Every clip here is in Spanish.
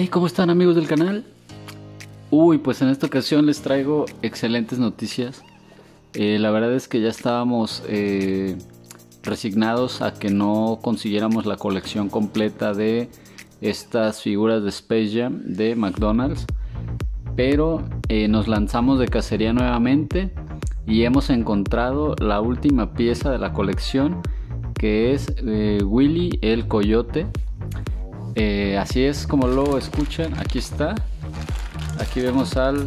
Hey, ¿cómo están amigos del canal? Uy, pues en esta ocasión les traigo excelentes noticias. Eh, la verdad es que ya estábamos eh, resignados a que no consiguiéramos la colección completa de estas figuras de Space Jam de McDonald's. Pero eh, nos lanzamos de cacería nuevamente y hemos encontrado la última pieza de la colección que es Willy el Coyote eh, así es como lo escuchan, aquí está. Aquí vemos al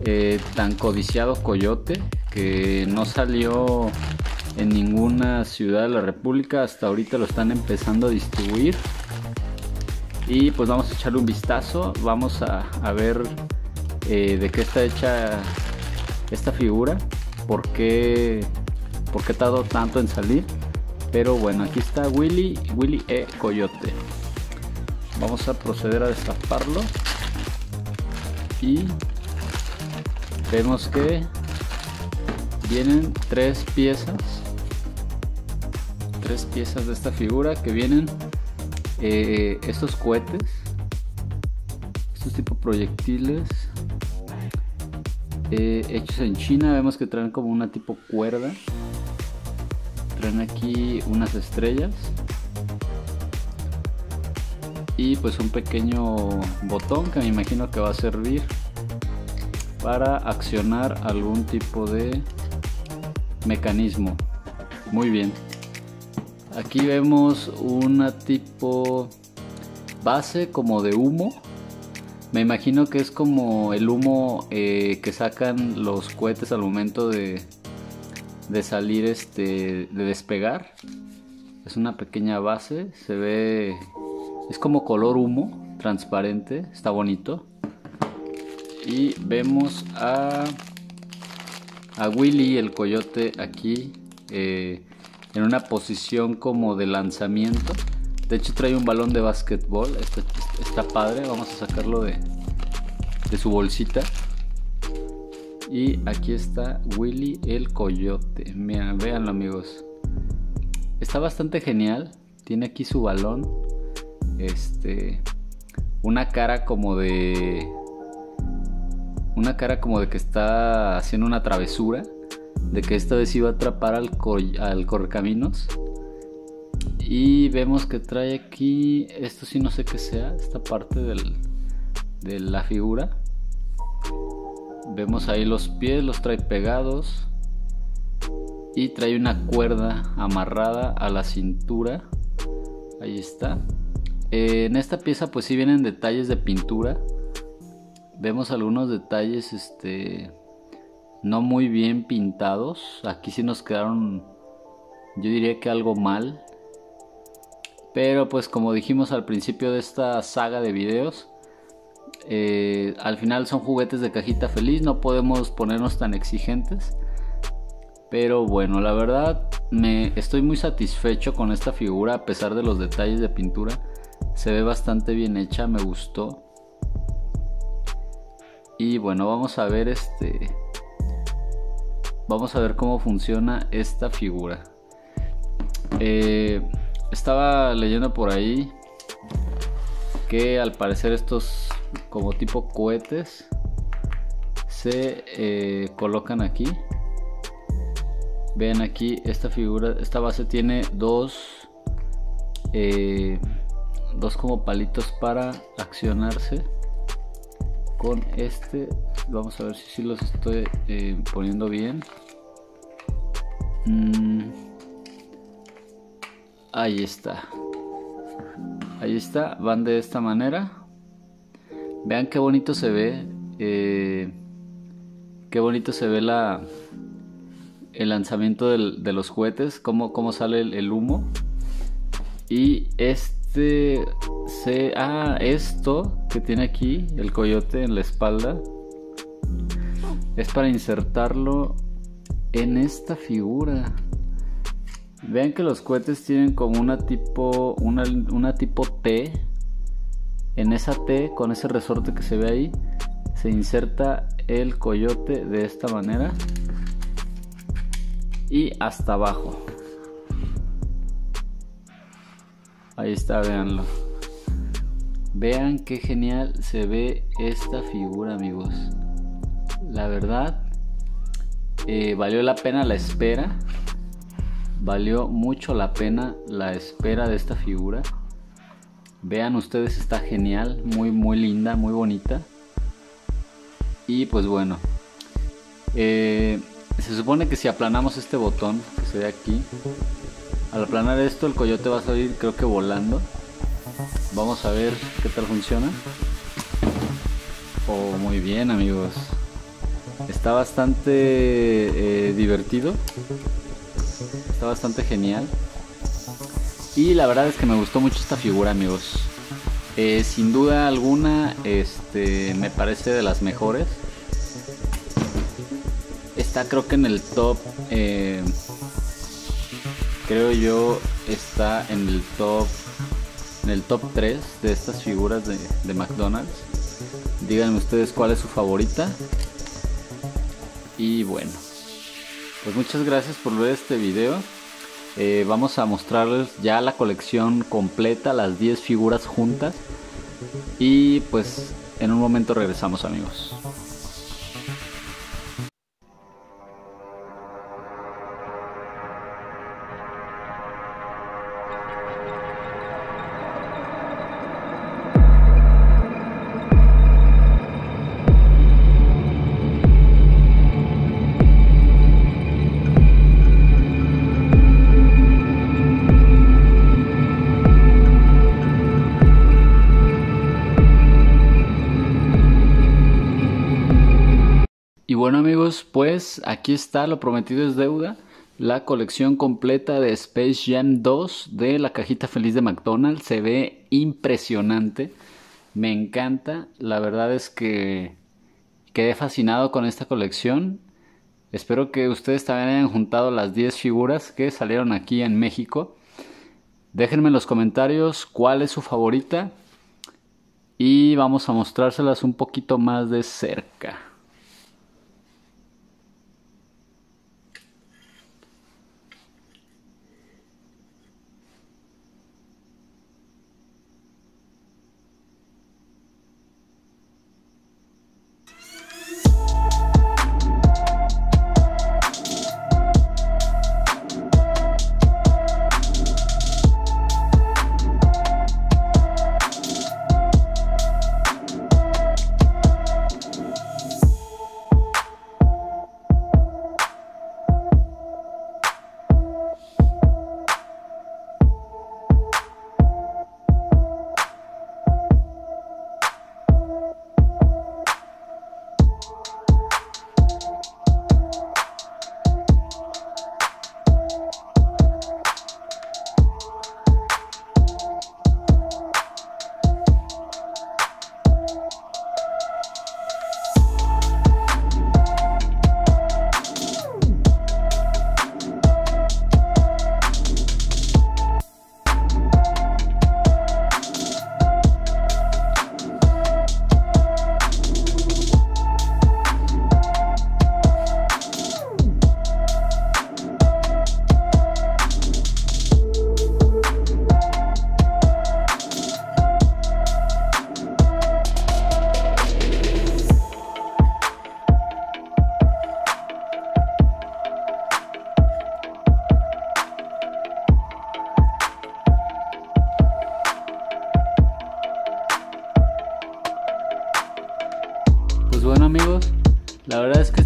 eh, tan codiciado coyote que no salió en ninguna ciudad de la república. Hasta ahorita lo están empezando a distribuir. Y pues vamos a echarle un vistazo. Vamos a, ver eh, de qué está hecha esta figura. Por qué, por qué tardó tanto en salir. Pero bueno, aquí está Willy, Willy E. Coyote vamos a proceder a destaparlo. Y vemos que vienen tres piezas. Tres piezas de esta figura que vienen eh, estos cohetes estos tipo proyectiles eh, hechos en China. Vemos que traen como una tipo cuerda. Traen aquí unas estrellas y pues un pequeño botón que me imagino que va a servir para accionar algún tipo de mecanismo. Muy bien. Aquí vemos una tipo base como de humo. Me imagino que es como el humo eh, que sacan los cohetes al momento de, de salir este de despegar. Es una pequeña base. Se ve es como color humo, transparente, está bonito. Y vemos a, a Willy, el coyote, aquí eh, en una posición como de lanzamiento. De hecho trae un balón de básquetbol, está, padre, vamos a sacarlo de, de su bolsita. Y aquí está Willy el coyote. Mira, véanlo amigos. Está bastante genial. Tiene aquí su balón este una cara como de una cara como de que está haciendo una travesura de que esta vez iba a atrapar al, al correcaminos. Y vemos que trae aquí esto sí no sé qué sea esta parte del, de la figura. Vemos ahí los pies los trae pegados. Y trae una cuerda amarrada a la cintura. Ahí está eh, en esta pieza pues sí vienen detalles de pintura. Vemos algunos detalles este no muy bien pintados. Aquí sí nos quedaron yo diría que algo mal. Pero pues como dijimos al principio de esta saga de videos, eh, al final son juguetes de cajita feliz, no podemos ponernos tan exigentes. Pero bueno, la verdad me estoy muy satisfecho con esta figura a pesar de los detalles de pintura. Se ve bastante bien hecha, me gustó. Y bueno, vamos a ver este. Vamos a ver cómo funciona esta figura. Eh, estaba leyendo por ahí que al parecer estos como tipo cohetes se eh, colocan aquí. Vean aquí esta figura, esta base tiene dos eh, dos como palitos para accionarse. Con este vamos a ver si, los estoy eh, poniendo bien. Mm. ahí está. Ahí está van de esta manera. Vean qué bonito se ve eh, qué bonito se ve la el lanzamiento de los juguetes cómo, cómo sale el humo. Y este este se ah esto que tiene aquí el coyote en la espalda es para insertarlo en esta figura. Vean que los cohetes tienen como una tipo una, una tipo T. En esa T con ese resorte que se ve ahí se inserta el coyote de esta manera y hasta abajo Ahí está, véanlo. Vean qué genial se ve esta figura amigos. La verdad, eh, valió la pena la espera. Valió mucho la pena la espera de esta figura. Vean ustedes, está genial, muy muy linda, muy bonita. Y pues bueno, eh, se supone que si aplanamos este botón que se ve aquí, al aplanar esto el coyote va a salir creo que volando. Vamos a ver qué tal funciona. Oh, muy bien amigos. Está bastante eh, divertido. Está bastante genial. Y la verdad es que me gustó mucho esta figura amigos. Eh, sin duda alguna, este, me parece de las mejores. Está creo que en el top, eh, creo yo, está en el top, en el top 3 de estas figuras de, McDonald's. Díganme ustedes cuál es su favorita. Y bueno, pues muchas gracias por ver este video. Eh, vamos a mostrarles ya la colección completa, las 10 figuras juntas. Y pues en un momento regresamos amigos. Bueno amigos, pues aquí está, lo prometido es deuda, la colección completa de Space Jam 2 de la cajita feliz de McDonald's. Se ve impresionante, me encanta, la verdad es que quedé fascinado con esta colección. Espero que ustedes también hayan juntado las 10 figuras que salieron aquí en México. Déjenme en los comentarios cuál es su favorita y vamos a mostrárselas un poquito más de cerca.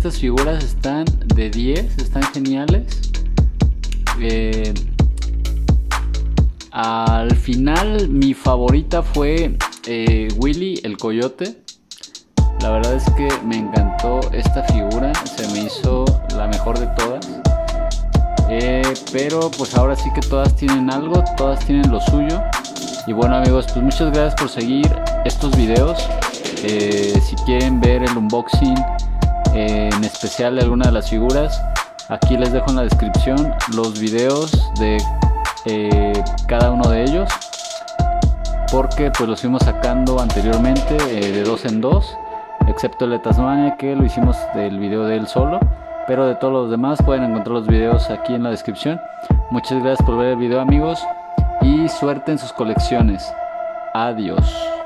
Estas figuras están de 10, están geniales. Eh, al final mi favorita fue eh, Willy el coyote. La verdad es que me encantó esta figura, se me hizo la mejor de todas. Eh, pero pues ahora sí que todas tienen algo, todas tienen lo suyo. Y bueno amigos, pues muchas gracias por seguir estos videos. Si quieren ver el unboxing eh, en especial de alguna de las figuras, aquí les dejo en la descripción los videos de eh, cada uno de ellos. Porque pues los fuimos sacando anteriormente de dos en dos. Excepto el de Tasmania que lo hicimos del video de él solo. Pero de todos los demás pueden encontrar los videos aquí en la descripción. Muchas gracias por ver el video amigos y suerte en sus colecciones. Adiós.